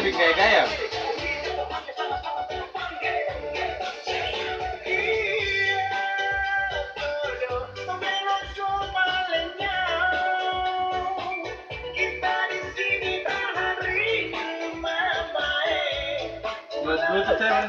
Lebih gaya-gaya. Buat saya?